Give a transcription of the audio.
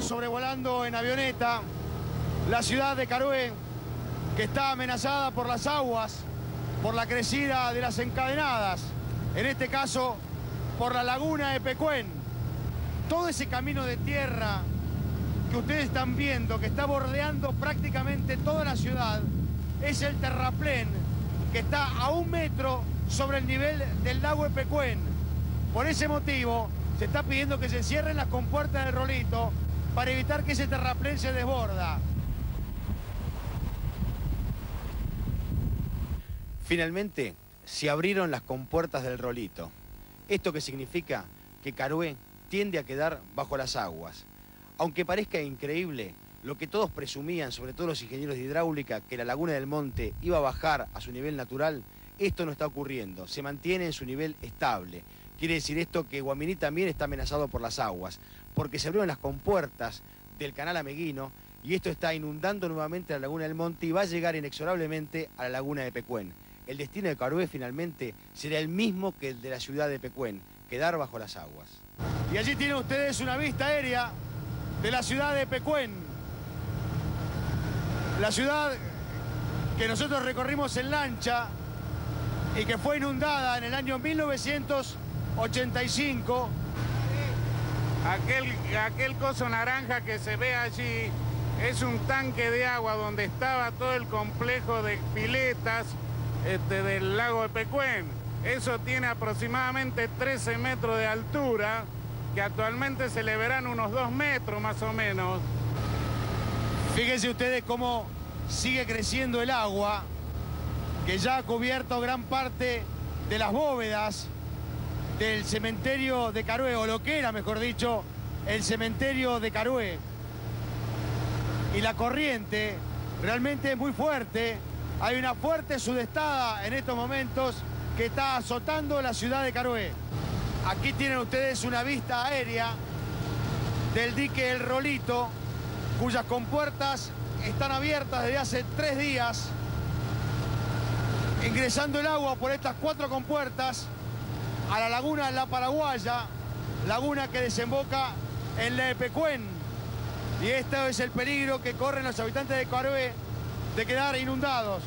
Sobrevolando en avioneta la ciudad de Carué, que está amenazada por las aguas, por la crecida de las encadenadas, en este caso por la laguna de Pecuén. Todo ese camino de tierra que ustedes están viendo, que está bordeando prácticamente toda la ciudad, es el terraplén que está a un metro sobre el nivel del lago de Pecuén. Por ese motivo, se está pidiendo que se cierren las compuertas del rolito para evitar que ese terraplén se desborda. Finalmente, se abrieron las compuertas del rolito. ¿Esto qué significa? Que Carué tiende a quedar bajo las aguas. Aunque parezca increíble, lo que todos presumían, sobre todo los ingenieros de hidráulica, que la laguna del monte iba a bajar a su nivel natural, esto no está ocurriendo, se mantiene en su nivel estable. Quiere decir esto que Guaminí también está amenazado por las aguas, porque se abrieron las compuertas del canal Ameguino y esto está inundando nuevamente la laguna del monte y va a llegar inexorablemente a la laguna de Pecuén. El destino de Carué finalmente será el mismo que el de la ciudad de Pecuén, quedar bajo las aguas. Y allí tienen ustedes una vista aérea de la ciudad de Pecuén. La ciudad que nosotros recorrimos en lancha y que fue inundada en el año 1985. Aquel, aquel coso naranja que se ve allí es un tanque de agua donde estaba todo el complejo de piletas este, del lago de Pecuén. Eso tiene aproximadamente 13 metros de altura, que actualmente se le verán unos 2 metros más o menos. Fíjense ustedes cómo sigue creciendo el agua, que ya ha cubierto gran parte de las bóvedas del cementerio de Carué, o lo que era, mejor dicho, el cementerio de Carué. Y la corriente realmente es muy fuerte. Hay una fuerte sudestada en estos momentos que está azotando la ciudad de Carué. Aquí tienen ustedes una vista aérea del dique El Rolito, cuyas compuertas están abiertas desde hace tres días, ingresando el agua por estas cuatro compuertas a la laguna La Paraguaya, laguna que desemboca en la Epecuén. Y este es el peligro que corren los habitantes de Carué de quedar inundados.